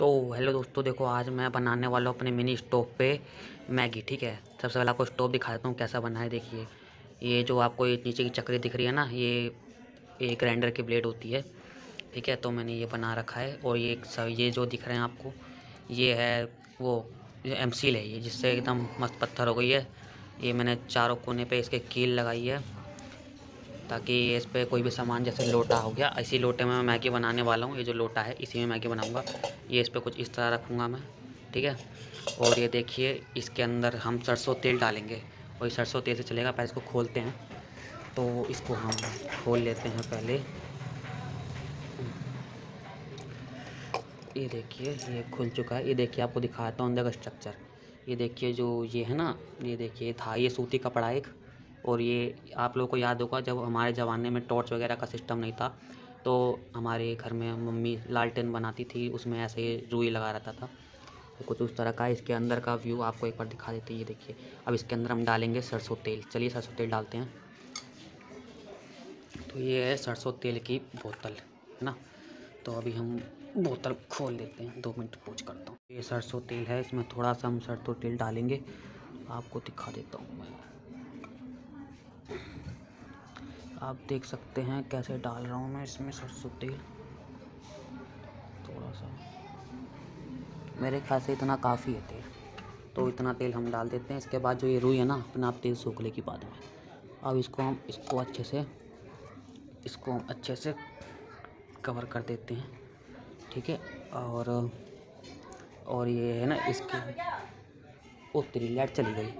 तो हेलो दोस्तों, देखो आज मैं बनाने वाला हूँ अपने मिनी स्टोव पे मैगी, ठीक है? सबसे पहले आपको स्टोव दिखा देता हूँ कैसा बना है, देखिए। ये जो आपको ये नीचे की चक्री दिख रही है ना, ये एक ग्राइंडर की ब्लेड होती है, ठीक है? तो मैंने ये बना रखा है और ये ये जो दिख रहे हैं आपको, ये है वो एम सील है ये, जिससे एकदम मस्त पत्थर हो गई है। ये मैंने चारों कोने पे इसके कील लगाई है। ताकि इस पर कोई भी सामान जैसे लोटा हो गया, इसी लोटे में मैं मैगी बनाने वाला हूँ, ये जो लोटा है, इसी में मैगी बनाऊँगा। ये इस पर कुछ इस तरह रखूँगा मैं, ठीक है? और ये देखिए, इसके अंदर हम सरसों तेल डालेंगे, और सरसों तेल से चलेगा, पहले इसको खोलते हैं। तो इसको हम खोल लेते हैं पहले। ये देखिए, ये खुल चुका है। ये देखिए, आपको दिखाता हूँ अंदर का स्ट्रक्चर ये देखिए जो ये है ना, ये देखिए, था, ये सूती कपड़ा एक। और ये आप लोगों को याद होगा जब हमारे ज़माने में टॉर्च वगैरह का सिस्टम नहीं था तो हमारे घर में मम्मी लालटेन बनाती थी, उसमें ऐसे रुई लगा रहता था। तो कुछ उस तरह का इसके अंदर का व्यू आपको एक बार दिखा देते हैं, ये देखिए। अब इसके अंदर हम डालेंगे सरसों तेल। चलिए सरसों तेल डालते हैं। तो ये है सरसों तेल की बोतल, है ना? तो अभी हम बोतल खोल लेते हैं। दो मिनट पूछ करता हूँ। ये सरसों तेल है, इसमें थोड़ा सा हम सरसों तेल डालेंगे। आपको दिखा देता हूँ मैं। आप देख सकते हैं कैसे डाल रहा हूँ मैं इसमें सरसों तेल। थोड़ा सा। मेरे ख्याल से इतना काफ़ी है तेल। तो इतना तेल हम डाल देते हैं। इसके बाद जो ये रुई है ना, अपना आप तेल सूख लेगी बाद में अब इसको हम इसको अच्छे से, इसको हम अच्छे से कवर कर देते हैं। ठीक है? और और ये है ना, इसके ओ तेरी लाइट चली गई।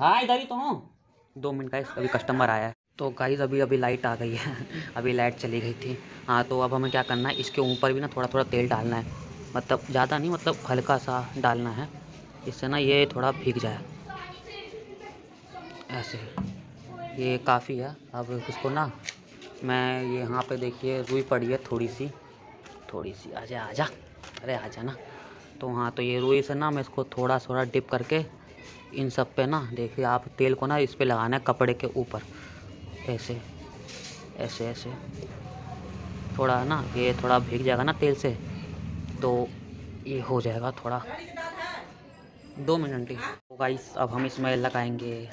हाँ इधर ही तो हूँ। दो मिनट का अभी कस्टमर आया है। तो गाइस अभी अभी लाइट आ गई है। अभी लाइट चली गई थी। हाँ तो अब हमें क्या करना है? इसके ऊपर भी ना थोड़ा थोड़ा तेल डालना है। मतलब ज़्यादा नहीं मतलब हल्का सा डालना है। इससे ना ये थोड़ा भीग जाए। ऐसे। ये काफ़ी है। अब इसको ना मैं ये यहाँ पे देखिए, रुई पड़ी है थोड़ी सी थोड़ी सी आजा आजा। अरे आजा ना। तो हाँ तो ये रुई से ना मैं इसको थोड़ा थोड़ा डिप करके इन सब पे ना देखिए आप तेल को ना इस पे लगाना है कपड़े के ऊपर। ऐसे ऐसे ऐसे। थोड़ा ना ये थोड़ा भीग जाएगा ना तेल से तो ये हो जाएगा थोड़ा। दो मिनट ही। तो गाइस अब हम इसमें लगाएँगे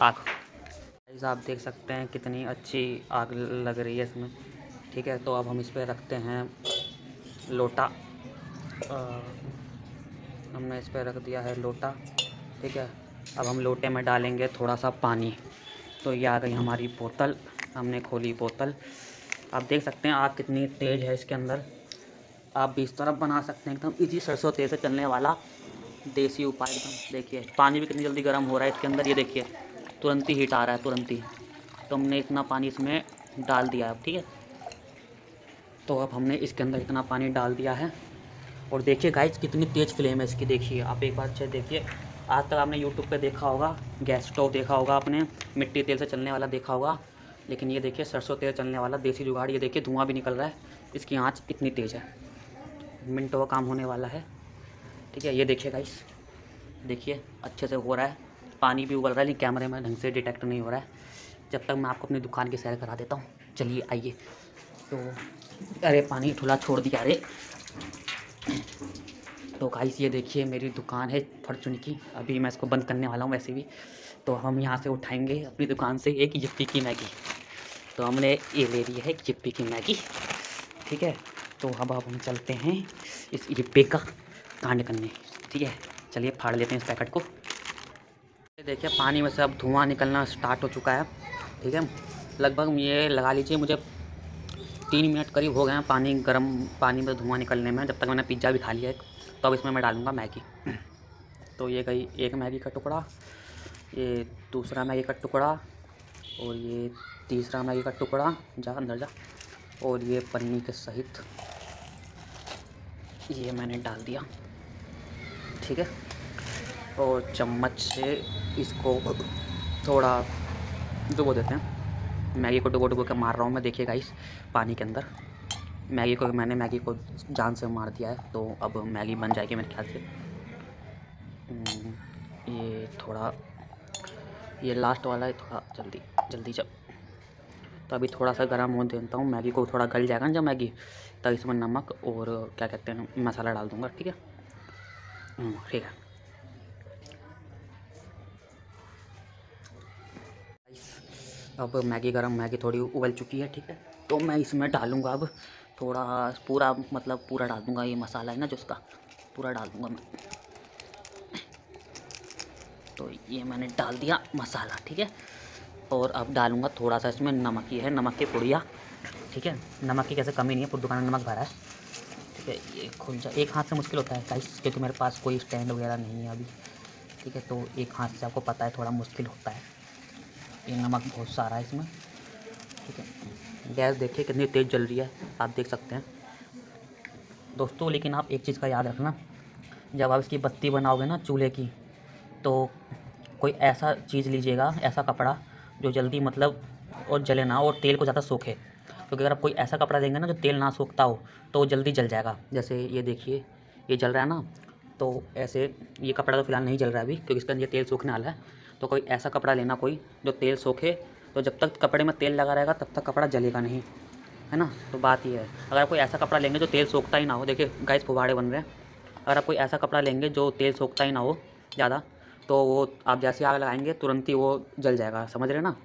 आग। गाइस आप देख सकते हैं कितनी अच्छी आग लग रही है इसमें। ठीक है तो अब हम इस पर रखते हैं लोटा। आ, हमने इस पर रख दिया है लोटा, ठीक है? अब हम लोटे में डालेंगे थोड़ा सा पानी। तो ये आ गई हमारी बोतल, हमने खोली बोतल। आप देख सकते हैं आग कितनी तेज़ है इसके अंदर। आप भी इस तरफ़ बना सकते हैं, एकदम इजी सरसों तेल से चलने वाला देसी उपाय। एकदम, देखिए, पानी भी कितनी जल्दी गर्म हो रहा है इसके अंदर, ये देखिए, तुरंत ही हीट आ रहा है, तुरंत ही। तो हमने इतना पानी इसमें डाल दिया है, ठीक है? तो अब हमने इसके अंदर इतना पानी डाल दिया है। और देखिए गाइस कितनी तेज़ फ्लेम है इसकी, देखिए, आप एक बार अच्छे देखिए। आज तक आपने यूट्यूब पे देखा होगा गैस स्टोव देखा होगा आपने, मिट्टी तेल से चलने वाला देखा होगा। लेकिन ये देखिए, सरसों तेल चलने वाला, देसी जुगाड़, ये देखिए, धुआँ भी निकल रहा है। इसकी आँच इतनी तेज़ है। मिनटों का काम होने वाला है। ठीक है, ये देखिए गाइस देखिए, अच्छे से हो रहा है। पानी भी उबल रहा है, लेकिन कैमरे में ढंग से डिटेक्ट नहीं हो रहा है। जब तक मैं आपको अपनी दुकान की सैर करा देता हूँ। चलिए, आइए। तो अरे, पानी ठुला छोड़ दिया, अरे। तो गाइस ये देखिए, मेरी दुकान है फॉर्चून की। अभी मैं इसको बंद करने वाला हूँ वैसे भी। तो हम यहाँ से उठाएँगे अपनी दुकान से एक यप्पी की मैगी। तो हमने ये ले ली है जिप्पी की मैगी। ठीक है? तो अब अब हम चलते हैं इस जिप्पे का कांड करने। ठीक है? चलिए फाड़ लेते हैं इस पैकेट को। देखिए, पानी में से अब धुआँ निकलना स्टार्ट हो चुका है। ठीक है? लगभग ये लगा लीजिए मुझे तीन मिनट करीब हो गए हैं पानी गर्म पानी में धुआँ निकलने में। जब तक मैंने पिज़्ज़ा भी खा लिया है तो अब इसमें मैं डालूँगा मैगी। तो ये गई एक मैगी का टुकड़ा, ये दूसरा मैगी का टुकड़ा, और ये तीसरा मैगी का टुकड़ा, जा अंदर जा, और ये पन्नी के सहित ये मैंने डाल दिया। ठीक है? और चम्मच से इसको थोड़ा डुबो देते हैं। मैगी को डुबो डुबो के मार रहा हूँ मैं देखिएगा इस पानी के अंदर। मैगी को मैंने मैगी को जान से मार दिया है तो अब मैगी बन जाएगी मेरे ख्याल से। हम्म, ये थोड़ा ये लास्ट वाला है थोड़ा जल्दी जल्दी जब तो अभी थोड़ा सा गर्म होने देता हूँ मैगी को थोड़ा गल जाएगा ना जब मैगी तो इसमें नमक और क्या कहते हैं मसाला डाल दूँगा ठीक है? हम्म, ठीक है। अब मैगी गरम, मैगी थोड़ी उबल चुकी है, ठीक है? तो मैं इसमें डालूँगा अब थोड़ा पूरा मतलब पूरा डाल दूँगा ये मसाला है ना जो उसका, पूरा डाल दूँगा मैं। तो ये मैंने डाल दिया मसाला, ठीक है? और अब डालूँगा थोड़ा सा इसमें नमक, ये है नमक की पुड़िया, ठीक है? नमक की कैसे कमी नहीं है, पूरी दुकान में नमक भरा है, ठीक है? ये खुल जाए एक हाथ से मुश्किल होता है गाइस क्योंकि मेरे पास कोई स्टैंड वगैरह नहीं है अभी, ठीक है? तो एक हाथ से आपको पता है, थोड़ा मुश्किल होता है। ये नमक बहुत सारा है इसमें। ठीक है। गैस देखिए कितनी तेज़ जल रही है। आप देख सकते हैं। दोस्तों, लेकिन आप एक चीज़ का याद रखना। जब आप इसकी बत्ती बनाओगे ना चूल्हे की तो कोई ऐसा चीज़ लीजिएगा, ऐसा कपड़ा जो जल्दी मतलब और जले ना और तेल को ज़्यादा सूखे। क्योंकि अगर आप कोई ऐसा कपड़ा देंगे ना जो तेल ना सूखता हो तो जल्दी जल जाएगा। जैसे ये देखिए, ये जल रहा है ना तो ऐसे ये कपड़ा तो फ़िलहाल नहीं जल रहा है अभी, क्योंकि इसके ये तेल सूखने वाला है। तो कोई ऐसा कपड़ा लेना कोई जो तेल सूखे तो जब तक कपड़े में तेल लगा रहेगा, तब तक कपड़ा जलेगा नहीं, है ना? तो बात ये है। अगर कोई ऐसा कपड़ा लेंगे जो तेल सोखता ही ना हो, देखिए गैस फुवाड़े बन रहे हैं। अगर आप कोई ऐसा कपड़ा लेंगे जो तेल सोखता ही ना हो ज़्यादा तो वो आप जैसे आग लगाएँगे, तुरंत ही वो जल जाएगा, समझ रहे ना?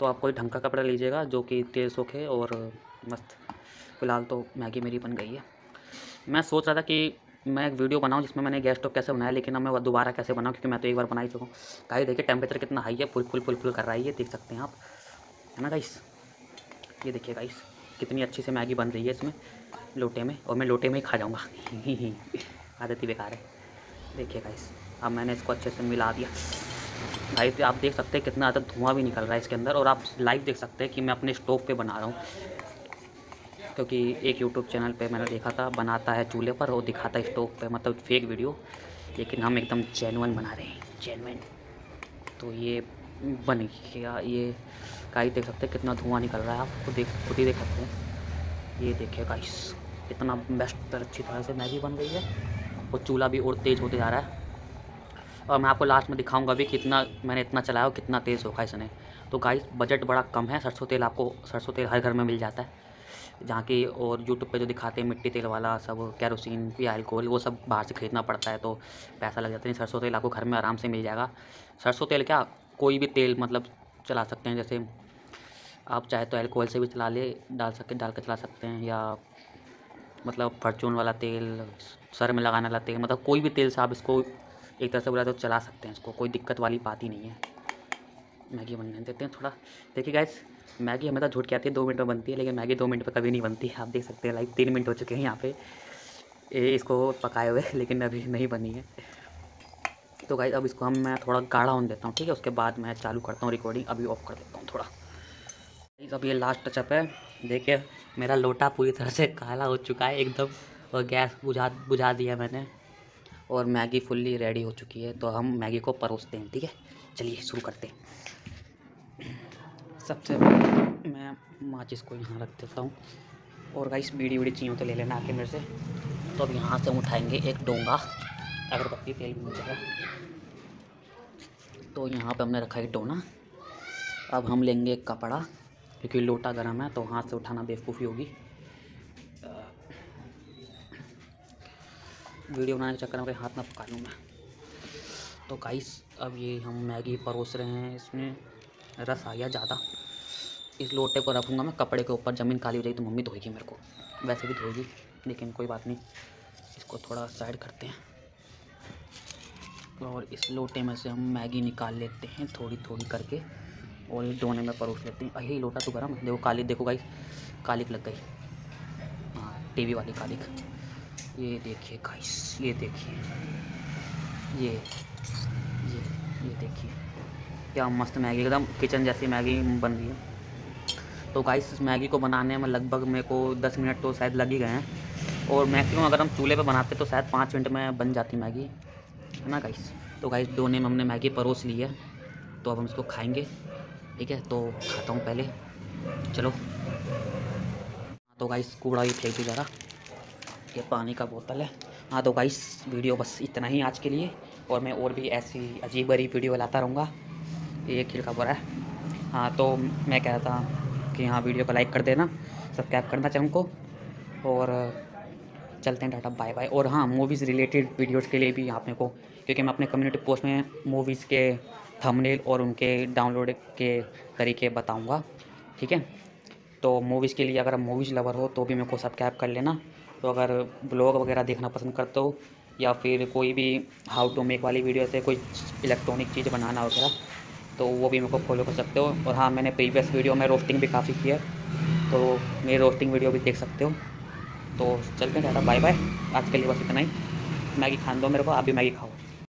तो आप कोई ढंग का कपड़ा लीजिएगा जो कि तेल सोखे और मस्त। फ़िलहाल तो मैगी मेरी बन गई है। मैं सोच रहा था कि मैं एक वीडियो बनाऊँ जिसमें मैंने गैस स्टोव कैसे बनाया, लेकिन अब मैं दोबारा कैसे बनाऊँ, क्योंकि मैं तो एक बार बना ही चुका हूँ। गाइस, देखिए टेम्परेचर कितना हाई है फुल फुल फुल फुल कर रहा है ये, देख सकते हैं आप। है ना गाइस? ये देखिए गाइस, कितनी अच्छी से मैगी बन रही है इसमें, लोटे में, और मैं लोटे में ही खा जाऊँगा। आदत ही बेकार है। देखिए गाइस, अब मैंने इसको अच्छे से मिला दिया। भाई तो आप देख सकते हैं कितना ज़्यादा धुआँ भी निकल रहा है इसके अंदर, और आप लाइव देख सकते हैं कि मैं अपने स्टोव पे बना रहा हूँ। क्योंकि एक यूट्यूब चैनल पे मैंने देखा था, बनाता है चूल्हे पर और दिखाता है स्टोव पे मतलब फेक वीडियो लेकिन हम एकदम जेनवन बना रहे हैं जेनवन तो ये बन गया, ये गाइस देख सकते हैं कितना धुआँ निकल रहा है, आप खुद देख, खुद ही देख सकते हैं। ये देखिए गाइस इतना बेस्ट अच्छी तरह से मैगी बन गई है, और चूल्हा भी और तेज़ होते जा रहा है। और मैं आपको लास्ट में दिखाऊँगा भी कितना, मैंने इतना चलाया और कितना तेज़ होगा इसने। तो गाइस बजट बड़ा कम है, सरसों तेल आपको, सरसों तेल हर घर में मिल जाता है। जहाँ की और यूट्यूब पे जो दिखाते हैं मिट्टी तेल वाला सब कैरोसिन या अल्कोहल वो सब बाहर से खरीदना पड़ता है तो पैसा लग जाता है। सरसों तेल आपको घर में आराम से मिल जाएगा। सरसों तेल क्या, कोई भी तेल मतलब चला सकते हैं, जैसे आप चाहे तो अल्कोहल से भी चला ले, डाल सकते डाल कर चला सकते हैं, या मतलब फॉर्चून वाला तेल, सर में लगाने वाला तेल मतलब कोई भी तेल से आप इसको एक तरह से बोला तो चला सकते हैं इसको, कोई दिक्कत वाली बात ही नहीं है। मैगी बनने देते हैं थोड़ा। देखिए गैस मैगी हमें तो झूठ के आती है दो मिनट में बनती है लेकिन मैगी दो मिनट में कभी नहीं बनती। है आप देख सकते हैं लाइक तीन मिनट हो चुके हैं यहाँ पे। ए, इसको पकाए हुए लेकिन अभी नहीं बनी है। तो गाइस अब इसको हम मैं थोड़ा गाढ़ा होने देता हूँ ठीक है? उसके बाद मैं चालू करता हूँ रिकॉर्डिंग अभी ऑफ़ कर देता हूँ थोड़ा। अब ये लास्ट टचअप है। देखिए मेरा लोटा पूरी तरह से काला हो चुका है एकदम और गैस बुझा बुझा दिया मैंने और मैगी फुल्ली रेडी हो चुकी है। तो हम मैगी को परोसते हैं ठीक है? चलिए शुरू करते हैं। सबसे पहले मैं माचिस को यहाँ रख देता हूँ। और गाइस बीड़ी वीड़ी चाहिए तो ले लेना आके मेरे से। तो अब यहाँ से हम उठाएँगे एक डोंगा, अगरबत्ती, तेल भी मिल जाएगा तो यहाँ पे हमने रखा है डोना अब हम लेंगे एक कपड़ा, क्योंकि लोटा गर्म है तो हाथ से उठाना बेवकूफ़ी होगी। वीडियो बनाने के चक्कर में हाथ ना पका लूँ मैं। तो गाइस अब ये हम मैगी परोस रहे हैं, इसमें रस आ गया ज़्यादा। इस लोटे को रखूँगा मैं, कपड़े के ऊपर, ज़मीन काली हो जाएगी तो मम्मी धोएगी मेरे को। वैसे भी धोएगी, लेकिन कोई बात नहीं। इसको थोड़ा साइड करते हैं। और इस लोटे में से हम मैगी निकाल लेते हैं थोड़ी थोड़ी करके, और ये डोने में परोस लेते हैं। यही लोटा तो गर्म देखो, काली, देखो गाइस कालिक लग गई। हाँ टीवी वाली कालिक। ये देखिए गाइस ये देखिए। ये ये ये देखिए। क्या मस्त मैगी, एकदम किचन जैसी मैगी बन रही है। तो गाइस इस मैगी को बनाने में लगभग मेरे को दस मिनट तो शायद लग ही गए हैं। और मैक्सिमम अगर हम चूल्हे पे बनाते तो शायद पाँच मिनट में बन जाती मैगी। है ना गाइस तो गाइस दोने में हमने मैगी परोस ली है। तो अब हम इसको खाएँगे। ठीक है? तो खाता हूँ पहले। चलो। तो गाइस कूड़ा ही फेंक ज़रा। ये पानी का बोतल है। हाँ तो गाइस वीडियो बस इतना ही आज के लिए। और मैं और भी ऐसी अजीब गरीब वीडियो लाता रहूँगा। ये खिड़का बुरा है। हाँ तो मैं कह रहा था कि हाँ वीडियो को लाइक कर देना सब्सक्राइब करना चैनल को, और, चलते हैं टाटा बाय बाय और हाँ मूवीज़ रिलेटेड वीडियोज़ के लिए भी आप मेरे को, क्योंकि मैं अपने कम्युनिटी पोस्ट में मूवीज़ के थंबनेल और उनके डाउनलोड के तरीके बताऊँगा, ठीक है? तो मूवीज़ के लिए अगर आप मूवीज़ लवर हो तो भी मेरे को सब्सक्राइब कर लेना। तो अगर ब्लॉग वगैरह देखना पसंद करते हो, या फिर कोई भी हाउ टू मेक वाली वीडियो से कोई इलेक्ट्रॉनिक चीज़ बनाना वगैरह तो वो भी मेरे को फॉलो कर सकते हो। और हाँ मैंने प्रीवियस वीडियो में रोस्टिंग भी काफ़ी की है। तो मेरी रोस्टिंग वीडियो भी देख सकते हो। तो चलते हैं दादा बाय बाय आज के लिए बस इतना ही। मैगी खान दो मेरे को, आप भी मैगी खाओ।